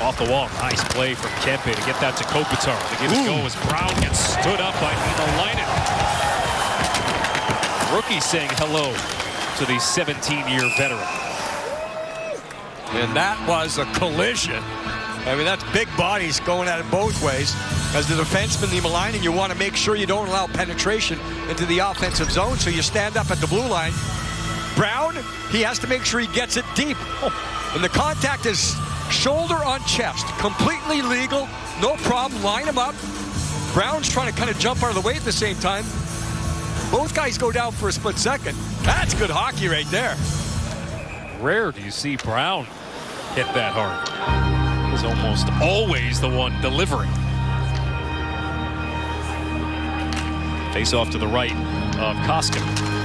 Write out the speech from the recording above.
Off the wall, nice play from Kempe to get that to Kopitar. To give it go as Brown gets stood up by Niemelainen. Rookie saying hello to the 17-year veteran. And that was a collision. I mean, that's big bodies going at it both ways. As the defenseman, the Niemelainen, you want to make sure you don't allow penetration into the offensive zone, so you stand up at the blue line. Brown, he has to make sure he gets it deep. And the contact is shoulder on chest. Completely legal, no problem. Line him up. Brown's trying to kind of jump out of the way at the same time. Both guys go down for a split second. That's good hockey right there. Rare do you see Brown hit that hard. He's almost always the one delivering. Face off to the right of Koskinen.